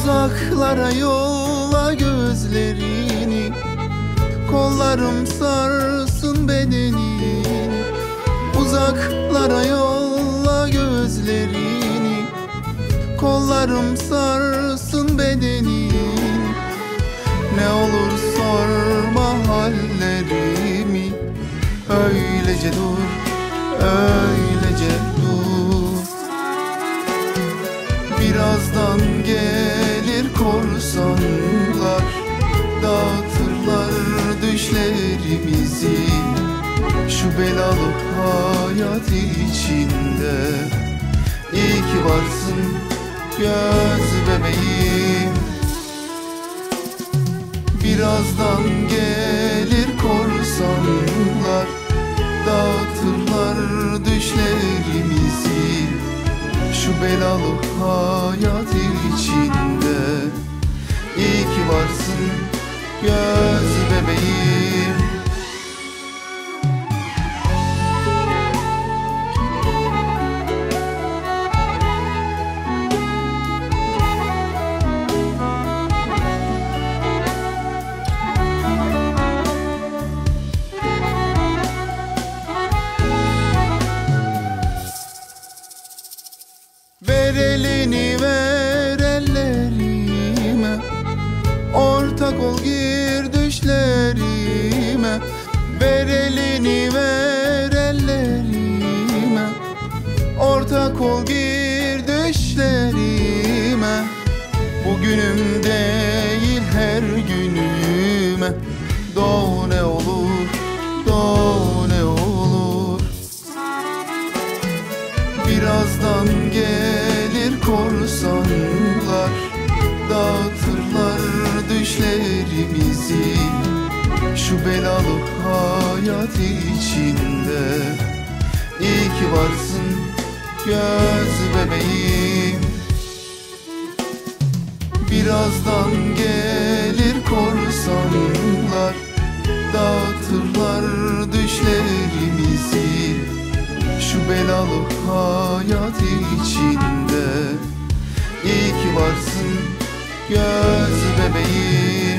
Uzaklara yolla gözlerini. Kollarım sarsın bedenini. Uzaklara yolla gözlerini. Kollarım sarsın bedenini. Ne olur sorma hallerimi. Öylece dur, öylece dur. Birazdan gelir korsanlar Dağıtırlar düşlerimizi Şu belalı hayat içinde. İyi ki varsın göz bebeğim. Birazdan gelir korsanlar Dağıtırlar düşlerimizi Şu belalı hayat içinde İyi ki varsın göz bebeğim. Ver elini ver Ortak ol gir düşlerime. Ver elini ver ellerime. Ortak ol gir düşlerime. Bugünüm değil her günüme. Doğ ne olur, doğ ne olur. Birazdan gelir düşlerimizi Şu belalı hayat içinde. İyi ki varsın göz bebeğim. Birazdan gelir korsanlar Dağıtırlar düşlerimizi. Şu belalı hayat içinde. İyi ki varsın göz bebeğim